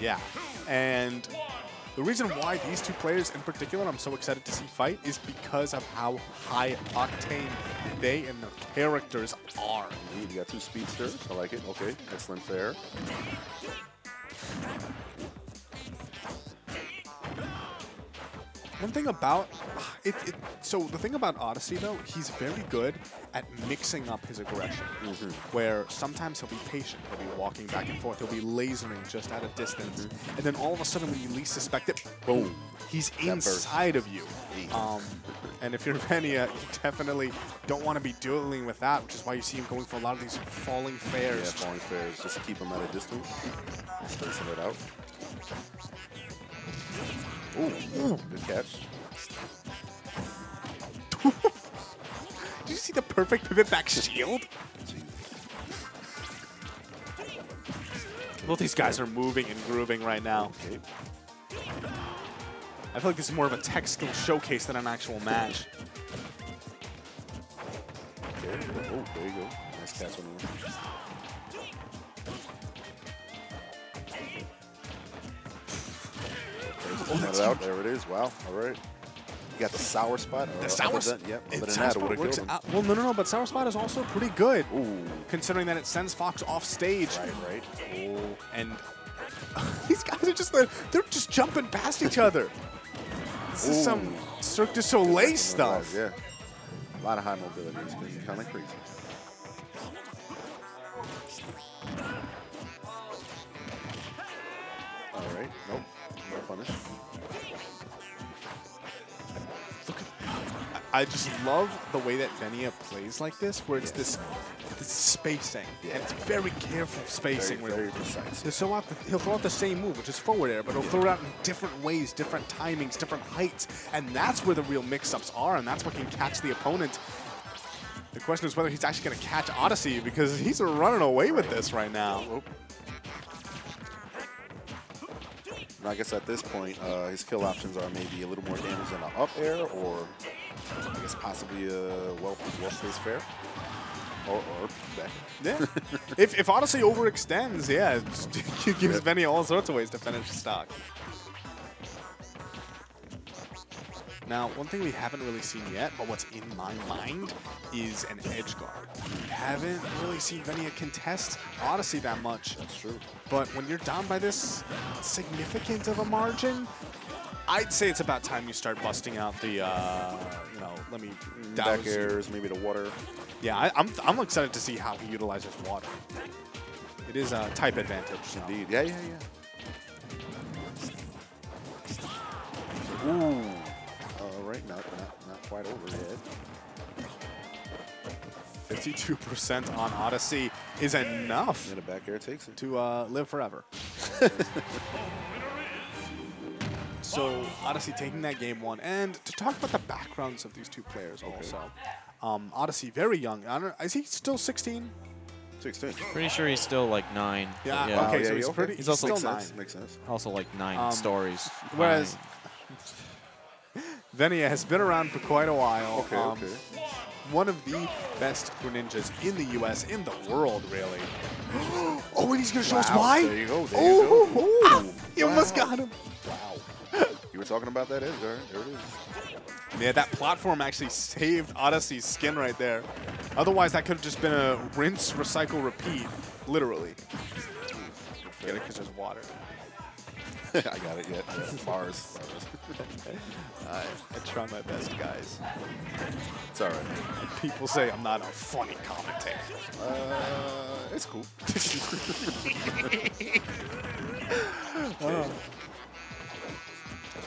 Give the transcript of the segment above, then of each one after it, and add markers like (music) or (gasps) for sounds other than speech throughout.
Yeah. And the reason why these two players in particular I'm so excited to see fight is because of how high octane they and their characters are. You got two speedsters. I like it. Okay, excellent fair. One thing about (sighs) it, it, so the thing about Odyssey though, he's very good at mixing up his aggression. Mm-hmm. Where sometimes he'll be patient, he'll be walking back and forth, he'll be lasering just at a distance, and then all of a sudden when you least suspect it, boom, he's. That burst. inside of you. Um, and if you're (laughs) Venia, you definitely don't want to be dealing with that, which is why you see him going for a lot of these falling Yeah, falling fairs just to keep him at a distance. Spacing it out. Ooh, good catch. (laughs) Did you see the perfect pivot back shield? Both these guys are moving and grooving right now. Okay. I feel like this is more of a tech skill showcase than an actual match. Okay. Oh, there you go. Nice catch on the Oh, that's out. There it is. Wow. All right. You got the sour spot. The sour other spot. Yep. Other than that, it would works killed out- Well, no, no, no, but sour spot is also pretty good, Ooh. considering that it sends Fox off stage. Right, right. Oh. And (laughs) these guys are just they're just jumping past each other. This is some Ooh. Cirque du Soleil stuff. Yeah. A lot of high mobility. It's. Kind of crazy. All right. Nope. Punish. Look at, I just love the way that Venia plays like this, where it's this, this spacing, and it's very careful spacing. where very precise. He'll throw, out the, he'll throw out the same move, which is forward air, but he'll throw it out in different ways, different timings, different heights, and that's where the real mix-ups are, and that's what can catch the opponent. The question is whether he's actually going to catch Odyssey, because he's running away with this right now. And I guess at this point, uh, his kill options are maybe a little more damage than an up air, or I guess possibly a well well spaced fair, or, or back. Yeah. (laughs) if, if Odyssey overextends, yeah, (laughs) it gives. Venia all sorts of ways to finish the stock. Now, one thing we haven't really seen yet, but what's in my mind, is an edge guard. We haven't really seen Venia contest Odyssey that much. That's true. But when you're down by this significant of a margin, I'd say it's about time you start busting out the, uh, you know, let me Back douse you. airs, maybe the water. Yeah, I, I'm, I'm excited to see how he utilizes water. It is a type advantage. so. Indeed. Yeah, yeah, yeah. Not, not over yet. 52% on Odyssey is enough And a back air takes it. to uh, live forever. (laughs) so Odyssey taking that game one, and to talk about the backgrounds of these two players also. Um, Odyssey very young. I don't, is he still 16? 16. Pretty sure he's still like nine. Yeah. Yeah. Okay, Wow, so he's okay. pretty. He's He's, also still Makes nine. Makes sense. Also like nine Um, stories. Whereas Nine. Venia has been around for quite a while. Okay, Um, okay. One of the best Greninjas in the U.S., in the world, really. (gasps) oh, and he's going to show us why? There you go. There Oh, you go. ah, you almost got him. Wow. You were talking about that right? There it is. Yeah, that platform actually saved Odyssey's skin right there. Otherwise, that could have just been a rinse, recycle, repeat, literally. Get it? Because there's water. (laughs) I got it yet. Yeah, bars. (laughs) I, I try my best, guys. It's all right. People say I'm not a funny commentator. Uh, it's cool. (laughs)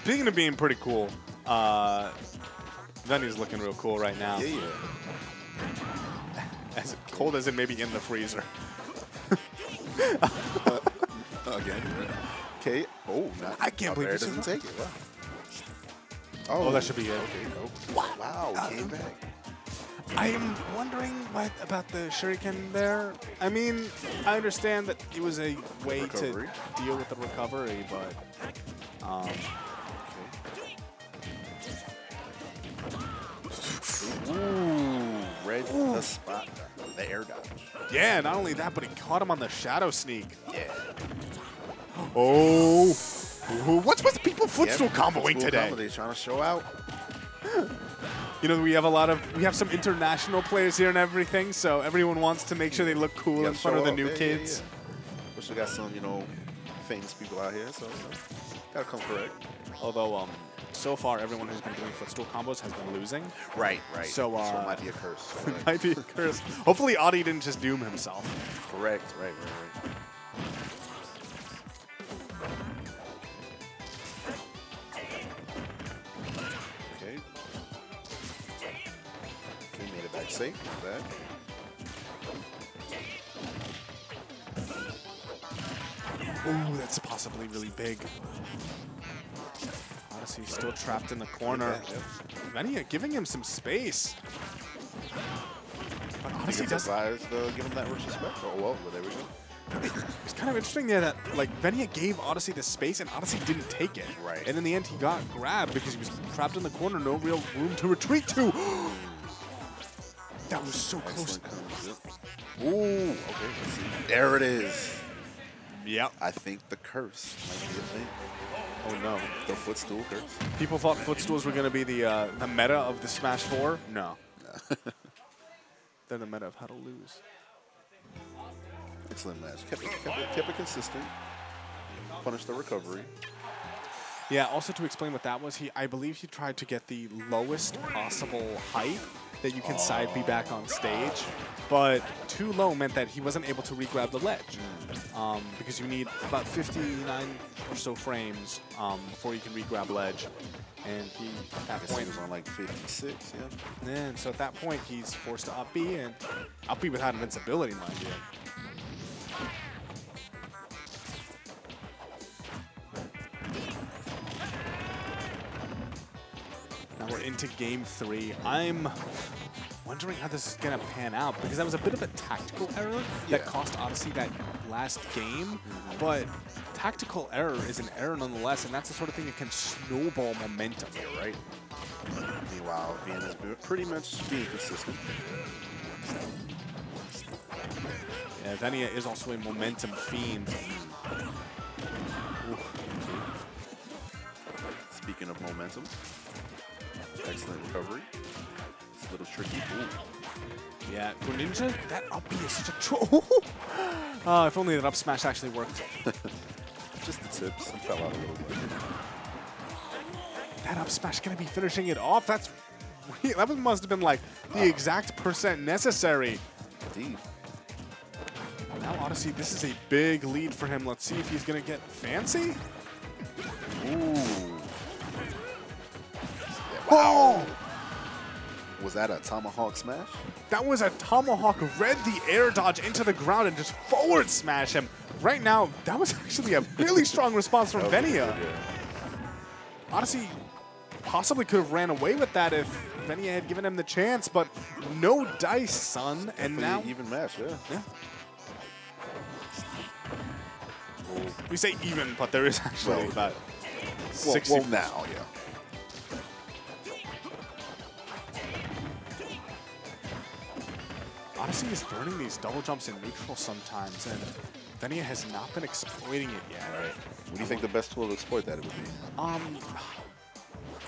Speaking of being pretty cool, uh, Venia's looking real cool right now. yeah, yeah. As cold as it may be in the freezer. Again. Okay. Oh, not, I can't believe air this doesn't take it. Wow. Oh, that should be it. Okay. Oh. Wow. Wow. Came back. I am wondering what about the shuriken there. I mean, I understand that it was a way Recovery. to deal with the recovery, but um, Ooh, read the spot. The air dodge. yeah, not only that, but he caught him on the shadow sneak. Yeah. Oh. Ooh, What's with people footstool Yep, comboing footstool today? combo, They trying to show out. (laughs) You know, we have a lot of, we have some international players here and everything, so everyone wants to make sure they look cool You in front of the off. new Yeah, yeah, kids. yeah. Wish we got some, you know, famous people out here, so you know, gotta come correct. Although, um, so far, everyone who's been doing footstool combos has been losing. Right, right. So, so uh, it might be a curse. (laughs) It might be a curse. (laughs) Hopefully, Audie didn't just doom himself. correct, right, right, right. Safe. Bad. Ooh, that's possibly really big. Odyssey still trapped in the corner. Yeah, yeah. Venia giving him some space. But Odyssey does. to give him that respect. Oh, well, well, there we go. (coughs) It's kind of interesting there that like Venia gave Odyssey the space and Odyssey didn't take it. Right. And in the end, he got grabbed because he was trapped in the corner, no real room to retreat to. (gasps) that was so close. Ooh, okay. There it is. Yep. I think the curse might be a thing. Oh no. The footstool curse. People thought footstools were going to be the uh, the meta of the Smash Four. No. (laughs) They're the meta of how to lose. Excellent match. Kept it, kept it, kept it consistent. Punished the recovery. Yeah. Also, to explain what that was, he I believe he tried to get the lowest possible height that you can side B back on stage, but too low meant that he wasn't able to re-grab the ledge um, because you need about 59 or so frames um, before you can re-grab ledge, and he at that he point. was on like 56, yeah. And so at that point, he's forced to up B, and up B without invincibility, mind you. Into game three. I'm wondering how this is going to pan out because that was a bit of a tactical error that Yeah. cost Odyssey that last game. But tactical error is an error nonetheless, and that's the sort of thing that can snowball momentum. Yeah, right. Meanwhile, Venia's been pretty much being consistent. Yeah, Venia is also a momentum fiend. Speaking of momentum, excellent recovery. It's a little tricky. Ooh. Yeah, Greninja, that up B is such a tro- uh, (laughs) (laughs) if only that up smash actually worked. (laughs) Just the tips. He fell out a little bit. That up smash gonna be finishing it off. That's that must have been like the exact percent necessary. Indeed. Now Odyssey, this is a big lead for him. Let's see if he's gonna get fancy. Ooh. Oh, Was that a tomahawk smash? that was a tomahawk. Read the air dodge into the ground and just forward smash him. Right now, that was (laughs) actually a really strong response from Venia. good, yeah. Odyssey possibly could have ran away with that if Venia had given him the chance, but no dice, son. And Pretty now even match, yeah. Yeah. we say even, but there is actually Well, about Well, 60. well, now, yeah. Odyssey is burning these double jumps in neutral sometimes, and Venia has not been exploiting it yet. All right. What do you think the best tool to exploit that would be? Um,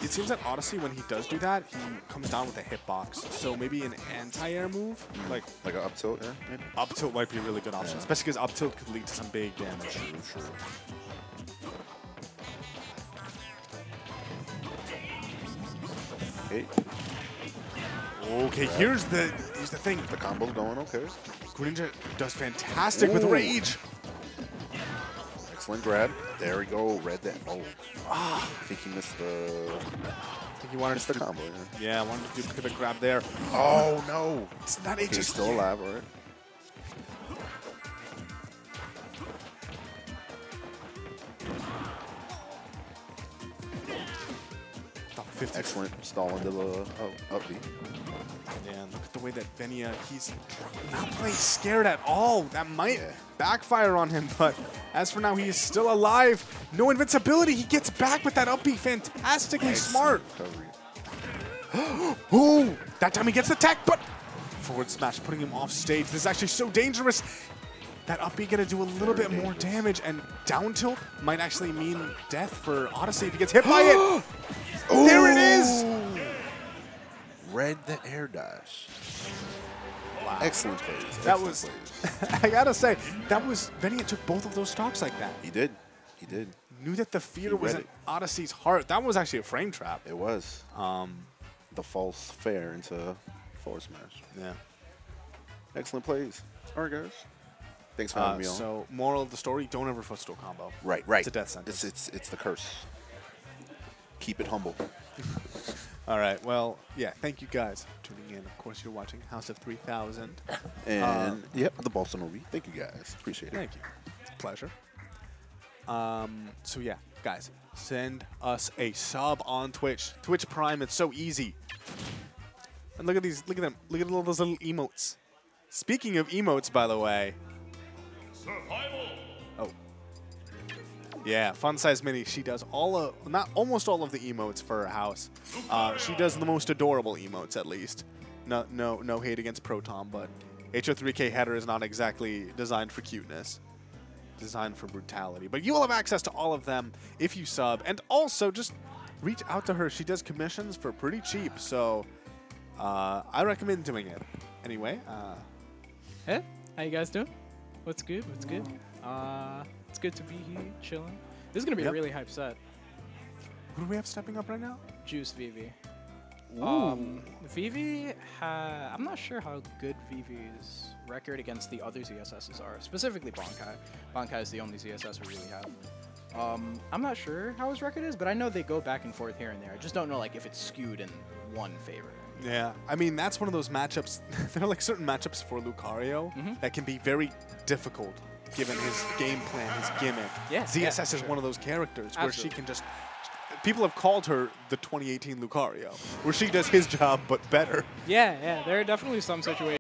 it seems that Odyssey, when he does do that, he comes down with a hitbox. So maybe an anti-air move, like Like an up tilt, yeah? maybe? up tilt might be a really good option, Yeah. especially because up tilt could lead to some big damage. True, true. Okay, here's the here's the thing. the combo's going okay. Greninja does fantastic with rage. Excellent grab. There we go. Read that. Oh. Ah. I think he missed the, I think he wanted to the combo. Yeah. yeah, wanted to do a grab there. Oh, no. It's not Okay, he's still alive, right. 50. Excellent. Stalling the uh, up B. Yeah, look at the way that Venia, he's not playing scared at all. That might Yeah. backfire on him, but as for now, he is still alive. No invincibility. He gets back with that up B. Fantastically smart. Recovery. (gasps) Ooh, that time he gets the tech, but forward smash putting him off stage. This is actually so dangerous. that up B going to do a little Very bit more damage, and down tilt might actually mean death for Odyssey if he gets hit by it. (gasps) (gasps) There it is. Read the air dash. Excellent plays. That excellent was- plays. (laughs) I gotta say, that was Veniant took both of those stocks like that. He did. He did. Knew that the fear was in it. Odyssey's heart. That was actually a frame trap. It was Um, the false fair into forward smash. yeah. Excellent plays. All right, guys. Thanks for Uh, having me on. so, moral of the story: don't ever footstool combo. right, right. it's a death sentence. It's, it's it's the curse. Keep it humble. (laughs) All right. Well, yeah. Thank you guys for tuning in. Of course, you're watching House of 3000. And yep, the Boston movie. Thank you guys. Appreciate it. Thank you. It's a pleasure. Um, so yeah, guys, send us a sub on Twitch. Twitch Prime, it's so easy. And look at these, look at them, look at all those little emotes. Speaking of emotes, by the way. Yeah, Fun Size Mini, she does all of, not almost all of the emotes for her house. Uh, she does the most adorable emotes, at least. No, no, no hate against Proton, but HO3K header is not exactly designed for cuteness designed for brutality. But you will have access to all of them if you sub. And also, just reach out to her. She does commissions for pretty cheap, so uh, I recommend doing it. Anyway, uh, Hey, how you guys doing? What's good? What's good? Uh, it's good to be here, chilling. This is gonna be Yep. a really hype set. who do we have stepping up right now? Juice Vivi. Um, Vivi, ha- I'm not sure how good Vivi's record against the other ZSSs are. Specifically Bankai. Bankai is the only ZSS we really have. Um, I'm not sure how his record is, but I know they go back and forth here and there. I just don't know like if it's skewed in one favor. Yeah, I mean that's one of those matchups. (laughs) there are like certain matchups for Lucario Mhm. that can be very difficult given his game plan, his gimmick. Yeah, ZSS yeah, is sure. one of those characters where she can just. People have called her the 2018 Lucario, where she does his job but better. Yeah, yeah. There are definitely some situations.